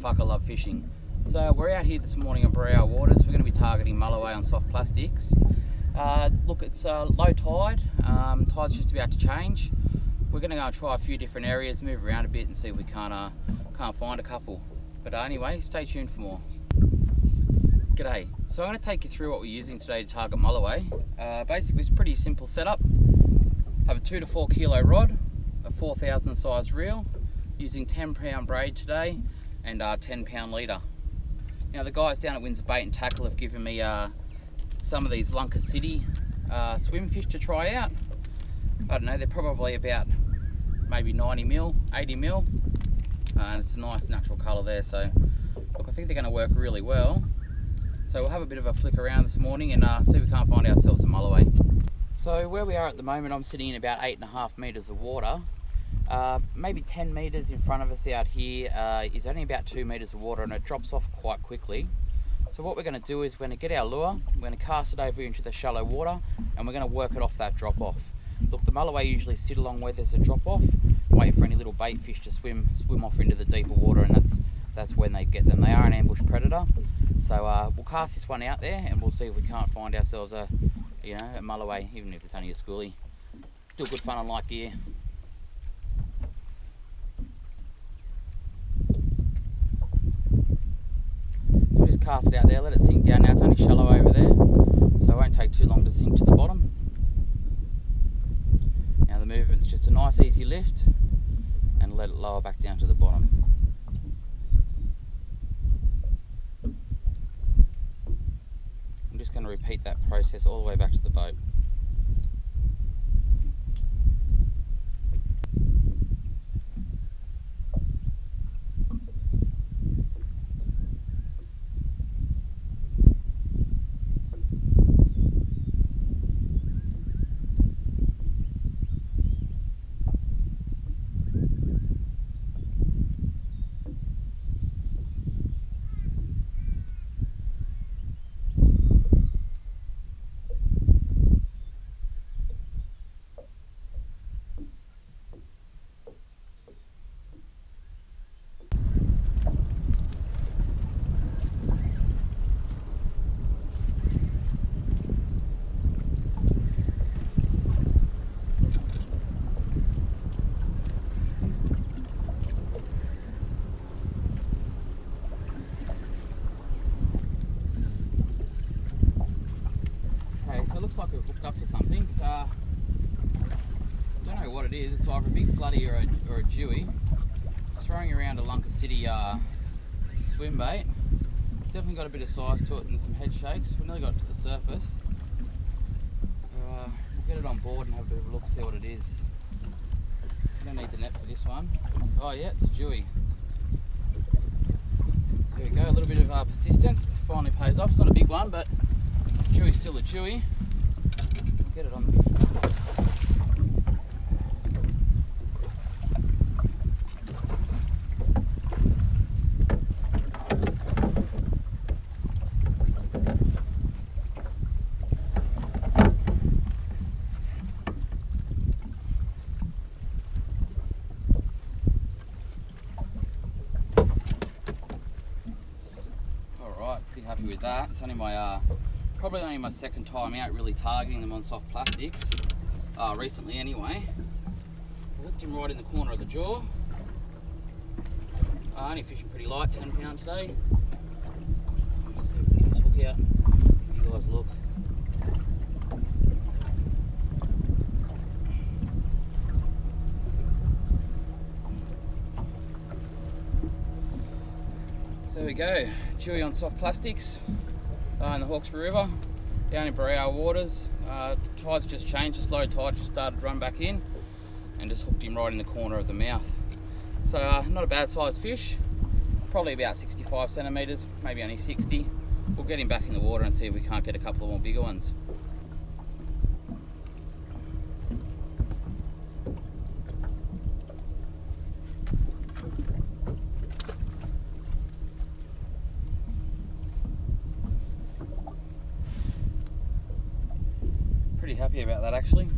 fuck I love fishing. So we're out here this morning on Berowra Waters. We're going to be targeting mulloway on soft plastics. Uh, look, it's uh, low tide. Um, tide's just about to change. We're going to go and try a few different areas, move around a bit and see if we can't, uh, can't find a couple. But uh, anyway, stay tuned for more. G'day. So I'm going to take you through what we're using today to target mulloway. Uh, basically, it's pretty simple setup. Have a 2 to 4 kilo rod, a 4000 size reel, using 10 pound braid today and uh, 10 pound leader. Now the guys down at Windsor Bait and Tackle have given me uh, some of these Lunker City uh, swim fish to try out. I don't know, they're probably about maybe 90 mil, 80 mil, uh, and it's a nice natural colour there. So look, I think they're going to work really well. So we'll have a bit of a flick around this morning and uh, see if we can't find ourselves a mulloway. So where we are at the moment, I'm sitting in about eight and a half metres of water. Uh, maybe 10 metres in front of us out here uh, is only about two metres of water and it drops off quite quickly. So what we're going to do is we're to get our lure, we're going to cast it over into the shallow water and we're going to work it off that drop off. Look, the mulloway usually sit along where there's a drop off, wait for any little bait fish to swim swim off into the deeper water and that's that's when they get them. They are an ambush predator. So uh, we'll cast this one out there and we'll see if we can't find ourselves a, you know, a mulloway, even if it's only a schoolie. Still good fun on light gear. So just cast it out there, let it sink down. Now it's only shallow over there, so it won't take too long to sink to the bottom. Now the movement's just a nice easy lift and let it lower back down to the bottom. I'm just going to repeat that process all the way back to the boat. Okay, so it looks like we've hooked up to something. Uh, don't know what it is. It's either a big floody or a, or a jewie. It's throwing around a Lunker City uh, swim bait. It's definitely got a bit of size to it and some head shakes. We've nearly got it to the surface. Uh, we'll get it on board and have a bit of a look, see what it is. We don't need the net for this one. Oh yeah, it's a jewie. There we go, a little bit of uh, persistence finally pays off. It's not a big one, but Jewie's still a jewie. Get it on. All right, pretty happy with that. It's only my uh, probably only my second time out really targeting them on soft plastics, uh, recently anyway. I hooked him right in the corner of the jaw. Uh, only fishing pretty light, 10 pound today. Let's see if we get this hook out. Give you guys look. So there we go, jewie on soft plastics uh, in the Hawkesbury River, down in Berowra waters. Uh, tide's just changed, just low tide just started to run back in and just hooked him right in the corner of the mouth. So uh, not a bad sized fish, probably about 65 centimetres, maybe only 60. We'll get him back in the water and see if we can't get a couple of more bigger ones. pretty happy about that actually.